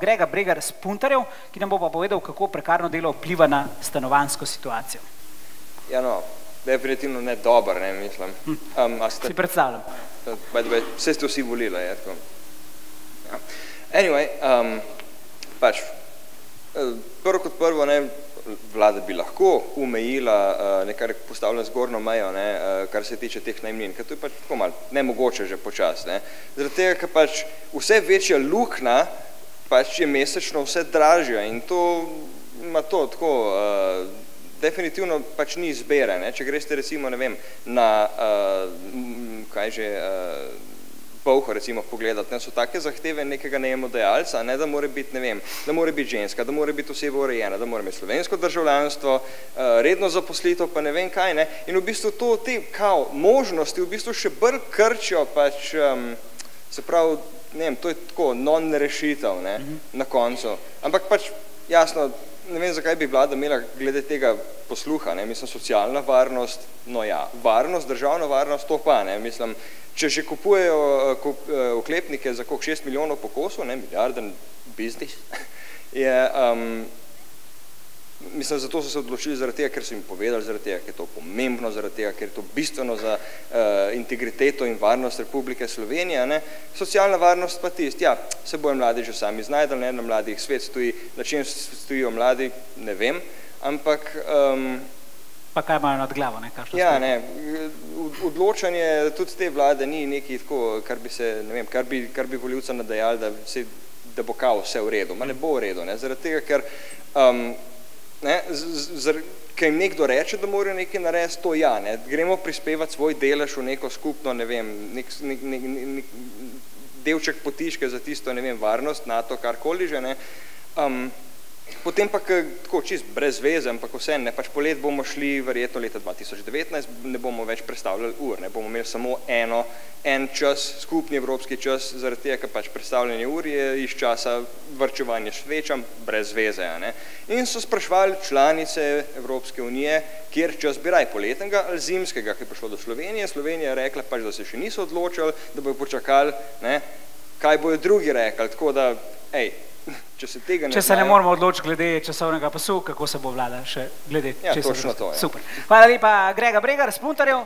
Grega Bregar s Puntarjev, ki nam bo pa povedal, kako prekarno delo vpliva na stanovansko situacijo. Ja, no, definitivno ne dober, ne mislim. Um, a ste, Si predstavljam. vse ste vsi volili, je tako. Ja. Anyway, um, pač, eh, prvo kot prvo, ne, vlada bi lahko umejila uh, nekaj postavljeno zgornjo mejo, ne, uh, kar se tiče teh najmnin, ker to je pač tako malo nemogoče že počas, ne. Zaradi tega, ker pač vse večja luknja, pač je mesečno vse dražja in to ima to tako, uh, definitivno pač ni izbere, ne, če greste recimo, ne vem, na, uh, kaj že, uh, Polho recimo pogledati, ne, so take zahteve nekega najemodajalca, ne, da mora biti, ne vem, da mora biti ženska, da mora biti oseba urejena, da mora imeti slovensko državljanstvo, uh, redno zaposlitev, pa ne vem kaj, ne, in v bistvu to, te kao možnosti v bistvu še bolj krčijo pač, um, se pravi, ne vem, to je tako non-rešitev, ne, na koncu, ampak pač jasno, ne vem, zakaj bi vlada imela glede tega posluha, ne, mislim, socialna varnost, no ja, varnost, državna varnost, to pa, ne, mislim, če že kupujejo eh, kup, eh, oklepnike za koliko, šest milijonov po kosu, ne, milijarden biznis, je, um, mislim, zato so se odločili zaradi tega, ker so jim povedali, zaradi tega, ker je to pomembno, zaradi tega, ker je to bistveno za uh, integriteto in varnost Republike Slovenije, ne, socialna varnost pa tist, ja, se bojo mladi že sami znajdali, ne, na mladih svet stoji, na čem stojijo mladi, ne vem, ampak um, Pa kaj imajo nad glavo, ne? Kakšno Ja, stoji? ne, odločanje tudi te vlade ni nekaj tako, kar bi se, ne vem, kar bi, kar bi voljivcem nadejali, da, se, da bo kao vse v redu. Ma ne bo v redu, ne, zaradi tega, ker, um, ne, z, z, ker jim nekdo reče, da morajo nekaj narediti, to ja, ne, gremo prispevati svoj delež v neko skupno, ne vem, nek, nek, nek, nek, delček potiške za tisto, ne vem, varnost, NATO, karkoli že, ne, um, Potem pa tako čist brez veze, ampak vse, ne, pač polet bomo šli verjetno leta 2019, ne bomo več predstavljali ur, ne bomo imeli samo eno, en čas, skupni evropski čas, zaradi tega, ker pač predstavljanje ur je iz časa vrčevanja švečam brez veze. Ne. In so sprašvali članice Evropske unije, kjer čas bi raj poletnega ali zimskega, ki je prišlo do Slovenije. Slovenija je rekla pač, da se še niso odločili, da bojo počakali, ne, kaj bojo drugi rekli, tako da, ej, če se tega ne Če se ne znajo- moramo odločiti glede časovnega pasu, kako se bo vlada še glede Ja, česa točno to, ja. Super. Hvala lepa, Grega Bregar s Puntarjev.